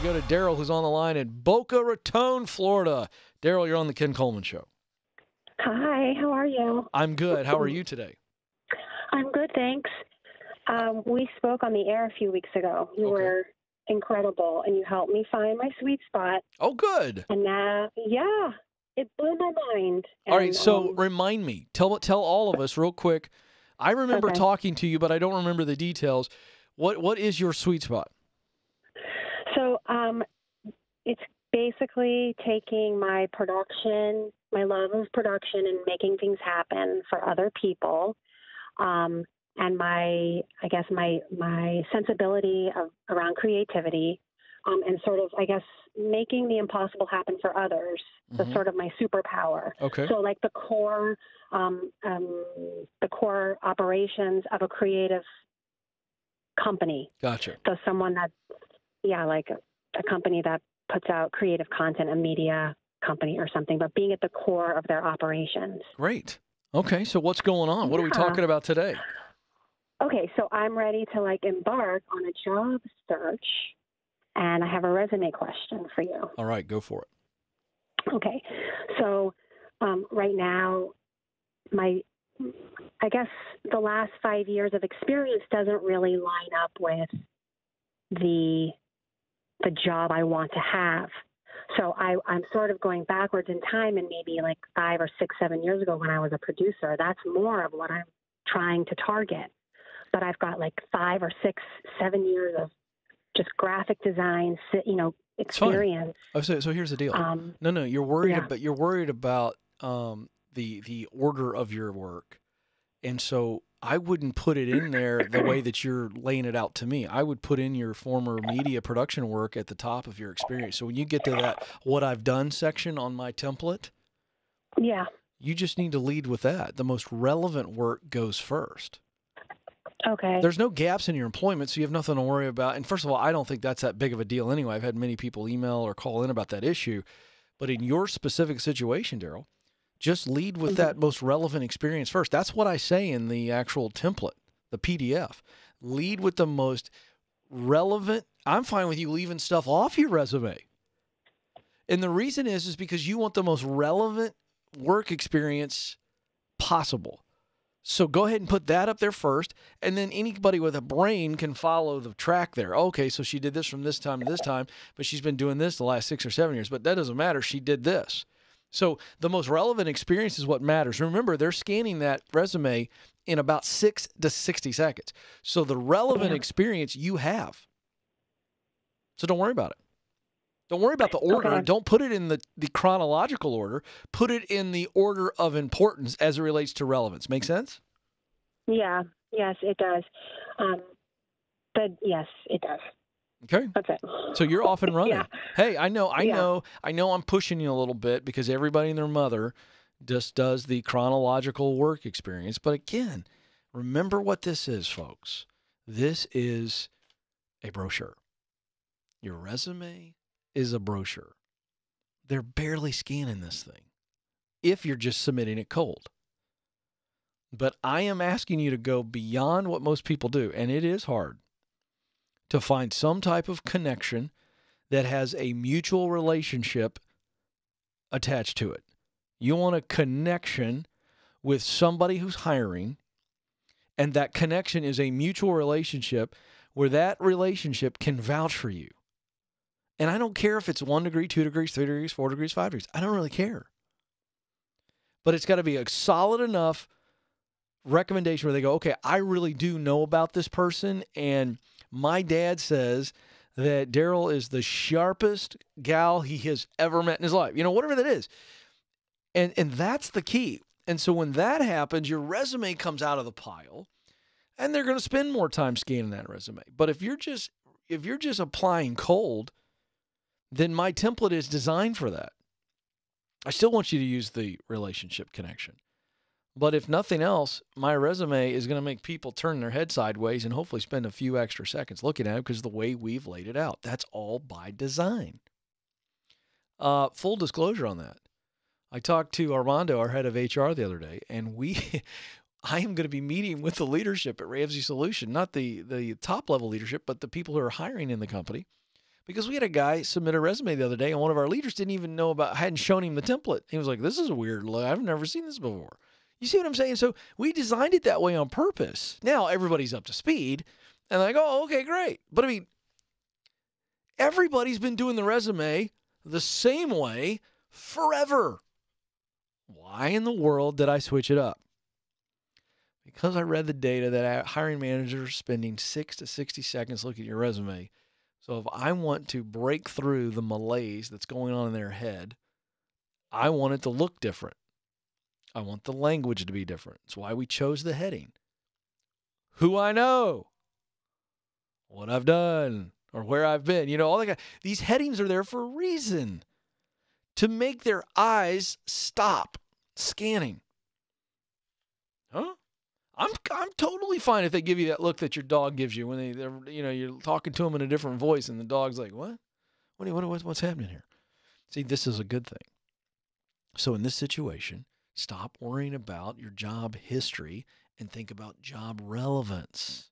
We go to Daryl, who's on the line in Boca Raton, Florida. Daryl, you're on the Ken Coleman Show. Hi, how are you? I'm good. How are you today? I'm good, thanks. Um, we spoke on the air a few weeks ago. You Okay. were incredible, and you helped me find my sweet spot. Oh, good. And now, yeah, it blew my mind. All right, And, so um, remind me, tell tell all of us real quick. I remember Okay. talking to you, but I don't remember the details. What what is your sweet spot? So um, it's basically taking my production, my love of production, and making things happen for other people. Um, and my, I guess my my sensibility of around creativity, um, and sort of, I guess, making the impossible happen for others. Mhm. The sort of my superpower. Okay. So, like the core, um, um, the core operations of a creative company. Gotcha. So, someone that, yeah, like a, a company that puts out creative content, a media company or something, but being at the core of their operations. Great. Okay, so what's going on? What are we talking about today? Okay, so I'm ready to like embark on a job search, and I have a resume question for you. All right, go for it. Okay, so um, right now, my I guess the last five years of experience doesn't really line up with the the job I want to have. So I, I'm sort of going backwards in time, and maybe like five or six, seven years ago when I was a producer, that's more of what I'm trying to target. But I've got like five or six, seven years of just graphic design, you know, experience. Oh, so so here's the deal. Um, No, no, you're worried Yeah. about you're worried about um, the the order of your work, and so I wouldn't put it in there the way that you're laying it out to me. I would put in your former media production work at the top of your experience. So when you get to that what I've done section on my template, yeah. you just need to lead with that. The most relevant work goes first. Okay. There's no gaps in your employment, so you have nothing to worry about. And first of all, I don't think that's that big of a deal anyway. I've had many people email or call in about that issue. But in your specific situation, Daryl, just lead with mm-hmm. that most relevant experience first. That's what I say in the actual template, the PDF. Lead with the most relevant. I'm fine with you leaving stuff off your resume. And the reason is is because you want the most relevant work experience possible. So go ahead and put that up there first, and then anybody with a brain can follow the track there. Okay, so she did this from this time to this time, but she's been doing this the last six or seven years, but that doesn't matter. She did this. So the most relevant experience is what matters. Remember, they're scanning that resume in about six to 60 seconds. So the relevant experience you have. So don't worry about it. Don't worry about the order. Okay. Don't put it in the, the chronological order. Put it in the order of importance as it relates to relevance. Make sense? Yeah. Yes, it does. Um, but yes, it does. Okay. That's it. So you're off and running. Yeah. Hey, I know, I Yeah. know, I know I'm pushing you a little bit because everybody and their mother just does the chronological work experience. But again, remember what this is, folks. This is a brochure. Your resume is a brochure. They're barely scanning this thing if you're just submitting it cold. But I am asking you to go beyond what most people do, and it is hard to find some type of connection that has a mutual relationship attached to it. You want a connection with somebody who's hiring, and that connection is a mutual relationship where that relationship can vouch for you. And I don't care if it's one degree, two degrees, three degrees, four degrees, five degrees. I don't really care. But it's got to be a solid enough recommendation where they go, okay, I really do know about this person. And my dad says that Daryl is the sharpest gal he has ever met in his life. You know, whatever that is. And and that's the key. And so when that happens, your resume comes out of the pile and they're going to spend more time scanning that resume. But if you're just if you're just applying cold, then my template is designed for that. I still want you to use the relationship connection. But if nothing else, my resume is going to make people turn their head sideways and hopefully spend a few extra seconds looking at it because the way we've laid it out. That's all by design. Uh, full disclosure on that. I talked to Armando, our head of HR, the other day, and we, I am going to be meeting with the leadership at Ramsey Solution, not the the top level leadership, but the people who are hiring in the company, Because we had a guy submit a resume the other day, and one of our leaders didn't even know about, hadn't shown him the template. He was like, "This is a weird. I've never seen this before." You see what I'm saying? So we designed it that way on purpose. Now everybody's up to speed, and go, oh, "Okay, great." But I mean, everybody's been doing the resume the same way forever. Why in the world did I switch it up? Because I read the data that hiring managers are spending six to 60 seconds looking at your resume. So if I want to break through the malaise that's going on in their head, I want it to look different. I want the language to be different. That's why we chose the heading. Who I know, what I've done, or where I've been. You know, all that. These headings are there for a reason to make their eyes stop scanning. Huh? I'm I'm totally fine if they give you that look that your dog gives you when they they're you know you're talking to them in a different voice and the dog's like what what what what what's happening here? See, this is a good thing. So in this situation, stop worrying about your job history and think about job relevance.